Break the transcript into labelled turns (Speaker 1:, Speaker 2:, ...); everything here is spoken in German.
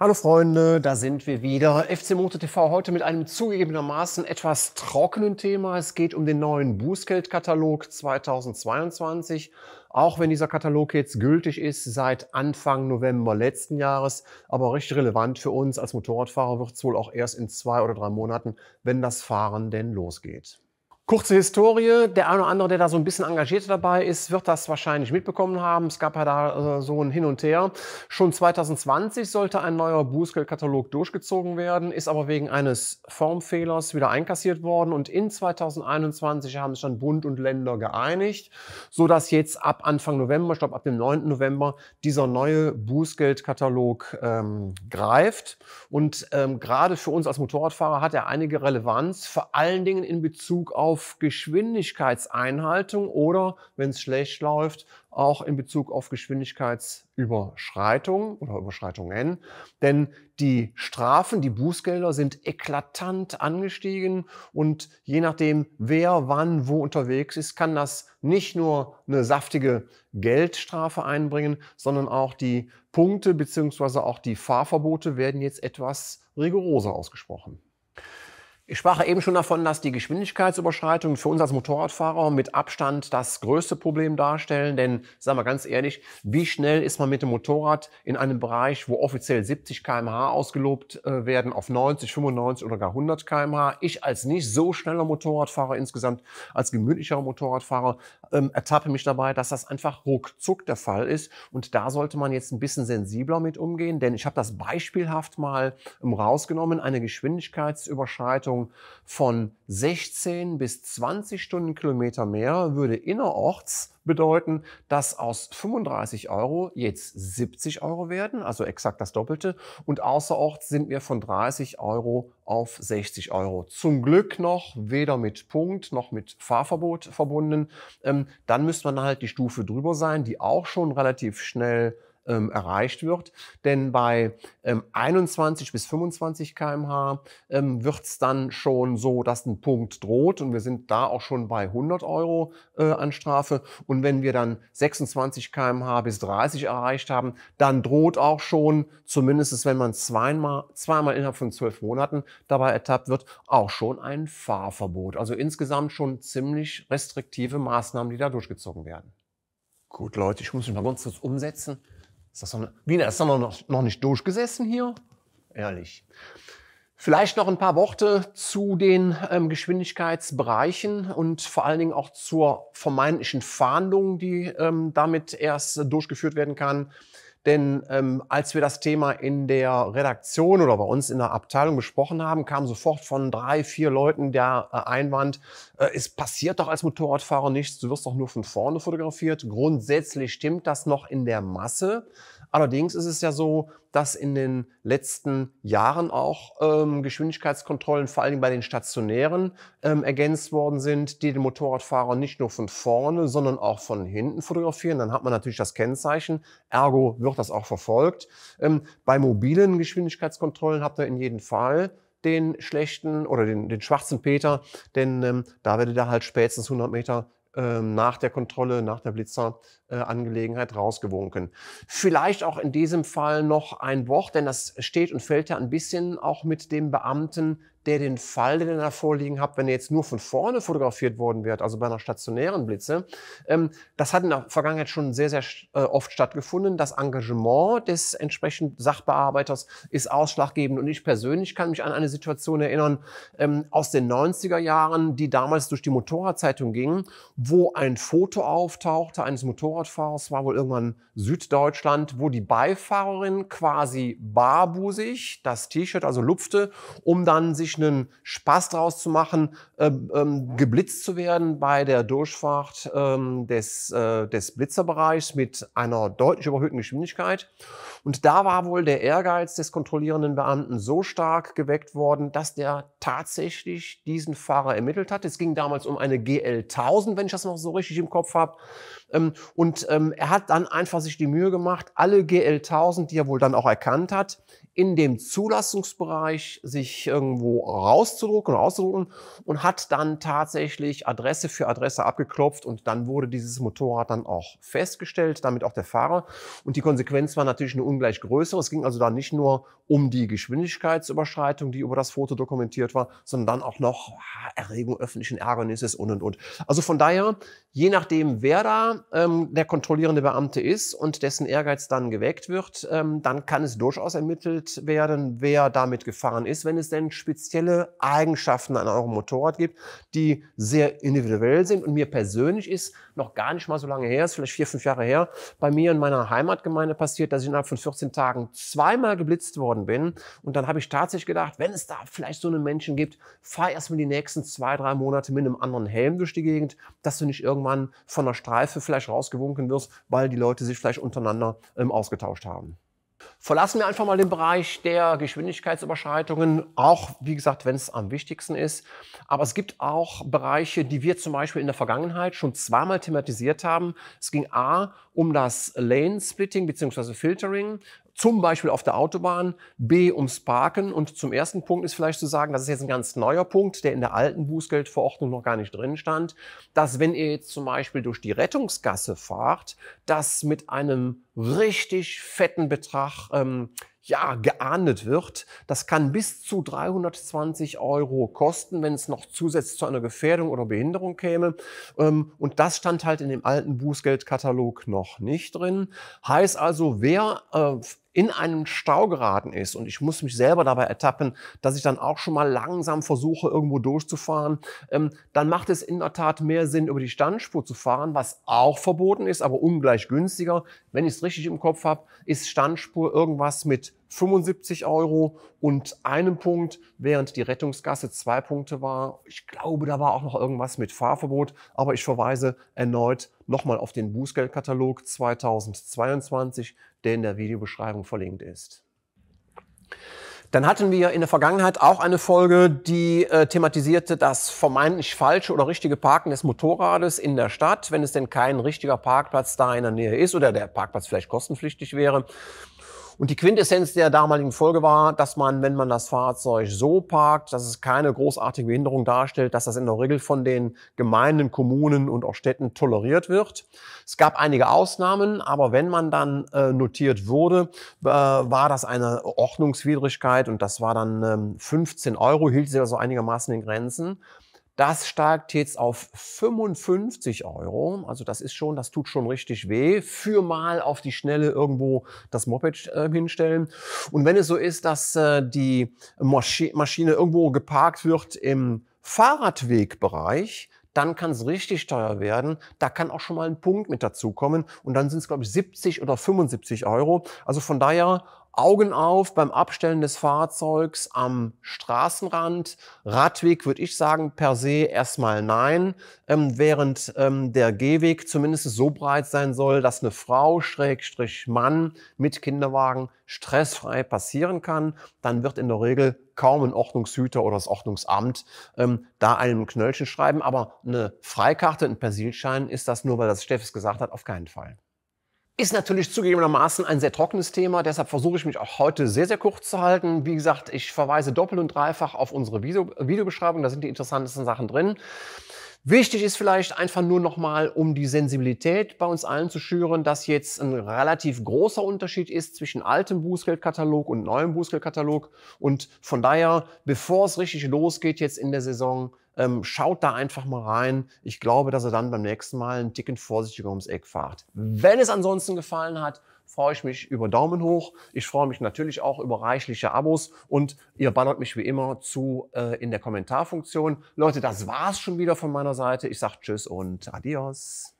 Speaker 1: Hallo Freunde, da sind wir wieder. FC Motor TV heute mit einem zugegebenermaßen etwas trockenen Thema. Es geht um den neuen Bußgeldkatalog 2022. Auch wenn dieser Katalog jetzt gültig ist seit Anfang November letzten Jahres, aber recht relevant für uns als Motorradfahrer wird es wohl auch erst in zwei oder drei Monaten, wenn das Fahren denn losgeht. Kurze Historie. Der eine oder andere, der da so ein bisschen engagiert dabei ist, wird das wahrscheinlich mitbekommen haben. Es gab ja da äh, so ein Hin und Her. Schon 2020 sollte ein neuer Bußgeldkatalog durchgezogen werden, ist aber wegen eines Formfehlers wieder einkassiert worden. Und in 2021 haben sich dann Bund und Länder geeinigt, so dass jetzt ab Anfang November, ich glaube ab dem 9. November, dieser neue Bußgeldkatalog ähm, greift. Und ähm, gerade für uns als Motorradfahrer hat er einige Relevanz, vor allen Dingen in Bezug auf auf Geschwindigkeitseinhaltung oder, wenn es schlecht läuft, auch in Bezug auf Geschwindigkeitsüberschreitung oder Überschreitungen. Denn die Strafen, die Bußgelder sind eklatant angestiegen und je nachdem, wer wann wo unterwegs ist, kann das nicht nur eine saftige Geldstrafe einbringen, sondern auch die Punkte bzw. auch die Fahrverbote werden jetzt etwas rigoroser ausgesprochen. Ich sprach eben schon davon, dass die Geschwindigkeitsüberschreitungen für uns als Motorradfahrer mit Abstand das größte Problem darstellen. Denn, sagen wir ganz ehrlich, wie schnell ist man mit dem Motorrad in einem Bereich, wo offiziell 70 km/h ausgelobt äh, werden, auf 90, 95 oder gar 100 km/h? Ich als nicht so schneller Motorradfahrer insgesamt, als gemütlicherer Motorradfahrer, ähm, ertappe mich dabei, dass das einfach ruckzuck der Fall ist. Und da sollte man jetzt ein bisschen sensibler mit umgehen. Denn ich habe das beispielhaft mal ähm, rausgenommen, eine Geschwindigkeitsüberschreitung Leistung von 16 bis 20 Stundenkilometer mehr würde innerorts bedeuten, dass aus 35 Euro jetzt 70 Euro werden, also exakt das Doppelte. Und außerorts sind wir von 30 Euro auf 60 Euro. Zum Glück noch weder mit Punkt noch mit Fahrverbot verbunden. Ähm, dann müsste man halt die Stufe drüber sein, die auch schon relativ schnell ähm, erreicht wird. Denn bei ähm, 21 bis 25 kmh ähm, wird es dann schon so, dass ein Punkt droht und wir sind da auch schon bei 100 Euro äh, an Strafe. Und wenn wir dann 26 kmh bis 30 erreicht haben, dann droht auch schon, zumindest wenn man zweimal, zweimal innerhalb von zwölf Monaten dabei ertappt wird, auch schon ein Fahrverbot. Also insgesamt schon ziemlich restriktive Maßnahmen, die da durchgezogen werden. Gut, Leute, ich muss mich mal ganz kurz umsetzen. Ist das Wiener, ist das noch, noch nicht durchgesessen hier? Ehrlich. Vielleicht noch ein paar Worte zu den ähm, Geschwindigkeitsbereichen und vor allen Dingen auch zur vermeintlichen Fahndung, die ähm, damit erst durchgeführt werden kann. Denn ähm, als wir das Thema in der Redaktion oder bei uns in der Abteilung besprochen haben, kam sofort von drei, vier Leuten der äh, Einwand, äh, es passiert doch als Motorradfahrer nichts, du wirst doch nur von vorne fotografiert. Grundsätzlich stimmt das noch in der Masse. Allerdings ist es ja so, dass in den letzten Jahren auch ähm, Geschwindigkeitskontrollen vor allem bei den stationären ähm, ergänzt worden sind, die den Motorradfahrer nicht nur von vorne, sondern auch von hinten fotografieren. Dann hat man natürlich das Kennzeichen, ergo wird das auch verfolgt. Ähm, bei mobilen Geschwindigkeitskontrollen habt ihr in jedem Fall den schlechten oder den, den schwarzen Peter, denn ähm, da werdet ihr halt spätestens 100 Meter ähm, nach der Kontrolle, nach der Blitzerangelegenheit rausgewunken. Vielleicht auch in diesem Fall noch ein Wort, denn das steht und fällt ja ein bisschen auch mit dem Beamten der den Fall, den ihr da vorliegen habt, wenn er jetzt nur von vorne fotografiert worden wird, also bei einer stationären Blitze, ähm, das hat in der Vergangenheit schon sehr, sehr äh, oft stattgefunden. Das Engagement des entsprechenden Sachbearbeiters ist ausschlaggebend. Und ich persönlich kann mich an eine Situation erinnern ähm, aus den 90er Jahren, die damals durch die Motorradzeitung ging, wo ein Foto auftauchte eines Motorradfahrers, war wohl irgendwann Süddeutschland, wo die Beifahrerin quasi barbusig das T-Shirt also lupfte, um dann sich einen Spaß draus zu machen, ähm, ähm, geblitzt zu werden bei der Durchfahrt ähm, des, äh, des Blitzerbereichs mit einer deutlich überhöhten Geschwindigkeit. Und da war wohl der Ehrgeiz des kontrollierenden Beamten so stark geweckt worden, dass der tatsächlich diesen Fahrer ermittelt hat. Es ging damals um eine GL 1000, wenn ich das noch so richtig im Kopf habe. Ähm, und ähm, er hat dann einfach sich die Mühe gemacht, alle GL1000, die er wohl dann auch erkannt hat, in dem Zulassungsbereich sich irgendwo rauszudrucken auszudrucken und hat dann tatsächlich Adresse für Adresse abgeklopft und dann wurde dieses Motorrad dann auch festgestellt, damit auch der Fahrer. Und die Konsequenz war natürlich eine ungleich größere. Es ging also da nicht nur um die Geschwindigkeitsüberschreitung, die über das Foto dokumentiert war, sondern dann auch noch Erregung öffentlichen Ärgernisses und und und. Also von daher, je nachdem, wer da ähm, der kontrollierende Beamte ist und dessen Ehrgeiz dann geweckt wird, ähm, dann kann es durchaus ermittelt werden, wer damit gefahren ist, wenn es denn spezielle Eigenschaften an eurem Motorrad gibt, die sehr individuell sind. Und mir persönlich ist noch gar nicht mal so lange her, ist vielleicht vier, fünf Jahre her, bei mir in meiner Heimatgemeinde passiert, dass ich innerhalb von 14 Tagen zweimal geblitzt worden bin. Und dann habe ich tatsächlich gedacht, wenn es da vielleicht so einen Menschen gibt, fahr erstmal die nächsten zwei, drei Monate mit einem anderen Helm durch die Gegend, dass du nicht irgendwann von der Streife vielleicht rausgewunken wirst, weil die Leute sich vielleicht untereinander ähm, ausgetauscht haben. Verlassen wir einfach mal den Bereich der Geschwindigkeitsüberschreitungen, auch wie gesagt, wenn es am wichtigsten ist. Aber es gibt auch Bereiche, die wir zum Beispiel in der Vergangenheit schon zweimal thematisiert haben. Es ging A um das Lane Splitting bzw. Filtering zum Beispiel auf der Autobahn, B ums Parken. Und zum ersten Punkt ist vielleicht zu sagen, das ist jetzt ein ganz neuer Punkt, der in der alten Bußgeldverordnung noch gar nicht drin stand, dass wenn ihr jetzt zum Beispiel durch die Rettungsgasse fahrt, das mit einem richtig fetten Betrag ähm, ja, geahndet wird. Das kann bis zu 320 Euro kosten, wenn es noch zusätzlich zu einer Gefährdung oder Behinderung käme. Ähm, und das stand halt in dem alten Bußgeldkatalog noch nicht drin. Heißt also, wer äh, in einen Stau geraten ist und ich muss mich selber dabei ertappen, dass ich dann auch schon mal langsam versuche, irgendwo durchzufahren, ähm, dann macht es in der Tat mehr Sinn, über die Standspur zu fahren, was auch verboten ist, aber ungleich günstiger. Wenn ich es richtig im Kopf habe, ist Standspur irgendwas mit 75 Euro und einem Punkt, während die Rettungsgasse zwei Punkte war. Ich glaube, da war auch noch irgendwas mit Fahrverbot, aber ich verweise erneut nochmal auf den Bußgeldkatalog 2022, der in der Videobeschreibung verlinkt ist. Dann hatten wir in der Vergangenheit auch eine Folge, die äh, thematisierte das vermeintlich falsche oder richtige Parken des Motorrades in der Stadt, wenn es denn kein richtiger Parkplatz da in der Nähe ist oder der Parkplatz vielleicht kostenpflichtig wäre. Und die Quintessenz der damaligen Folge war, dass man, wenn man das Fahrzeug so parkt, dass es keine großartige Behinderung darstellt, dass das in der Regel von den Gemeinden, Kommunen und auch Städten toleriert wird. Es gab einige Ausnahmen, aber wenn man dann äh, notiert wurde, äh, war das eine Ordnungswidrigkeit und das war dann ähm, 15 Euro, hielt sich also einigermaßen in Grenzen. Das steigt jetzt auf 55 Euro. Also das ist schon, das tut schon richtig weh. Für mal auf die Schnelle irgendwo das Moped äh, hinstellen. Und wenn es so ist, dass äh, die Maschi Maschine irgendwo geparkt wird im Fahrradwegbereich, dann kann es richtig teuer werden. Da kann auch schon mal ein Punkt mit dazukommen. Und dann sind es, glaube ich, 70 oder 75 Euro. Also von daher Augen auf beim Abstellen des Fahrzeugs am Straßenrand. Radweg würde ich sagen per se erstmal nein, ähm, während ähm, der Gehweg zumindest so breit sein soll, dass eine Frau, Schrägstrich Mann mit Kinderwagen stressfrei passieren kann. Dann wird in der Regel kaum ein Ordnungshüter oder das Ordnungsamt ähm, da einem Knöllchen schreiben. Aber eine Freikarte, ein Persilschein ist das nur, weil das Steffes gesagt hat, auf keinen Fall. Ist natürlich zugegebenermaßen ein sehr trockenes Thema, deshalb versuche ich mich auch heute sehr, sehr kurz zu halten. Wie gesagt, ich verweise doppelt und dreifach auf unsere Video Videobeschreibung, da sind die interessantesten Sachen drin. Wichtig ist vielleicht einfach nur nochmal, um die Sensibilität bei uns allen zu schüren, dass jetzt ein relativ großer Unterschied ist zwischen altem Bußgeldkatalog und neuem Bußgeldkatalog. Und von daher, bevor es richtig losgeht jetzt in der Saison, ähm, schaut da einfach mal rein. Ich glaube, dass ihr dann beim nächsten Mal ein Ticken vorsichtiger ums Eck fahrt. Wenn es ansonsten gefallen hat, freue ich mich über Daumen hoch. Ich freue mich natürlich auch über reichliche Abos und ihr ballert mich wie immer zu äh, in der Kommentarfunktion. Leute, das war's schon wieder von meiner Seite. Ich sage Tschüss und Adios.